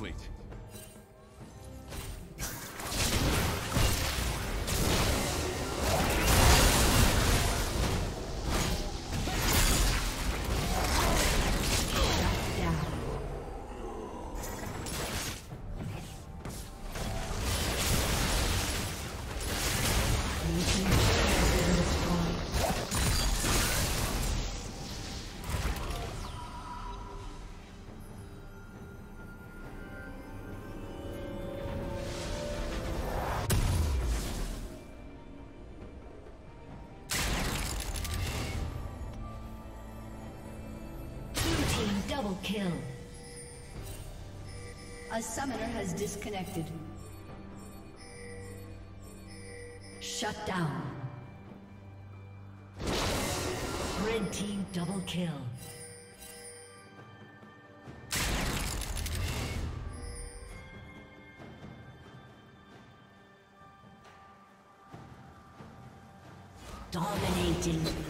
complete. Double kill. A summoner has disconnected. Shut down. Red team double kill. Dominating.